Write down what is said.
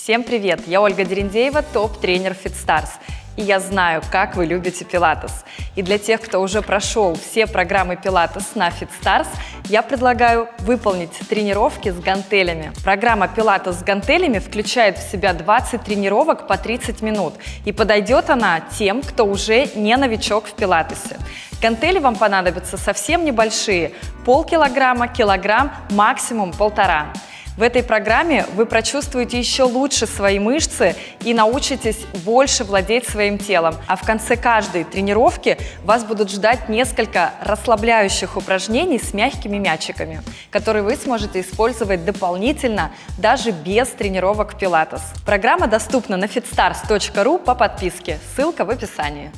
Всем привет! Я Ольга Дерендеева, топ-тренер FitStars. И я знаю, как вы любите пилатес. И для тех, кто уже прошел все программы пилатес на FitStars, я предлагаю выполнить тренировки с гантелями. Программа пилатес с гантелями включает в себя 20 тренировок по 30 минут. И подойдет она тем, кто уже не новичок в пилатесе. Гантели вам понадобятся совсем небольшие, полкилограмма, килограмм, максимум полтора. В этой программе вы прочувствуете еще лучше свои мышцы и научитесь больше владеть своим телом. А в конце каждой тренировки вас будут ждать несколько расслабляющих упражнений с мягкими мячиками, которые вы сможете использовать дополнительно даже без тренировок пилатес. Программа доступна на fitstars.ru по подписке. Ссылка в описании.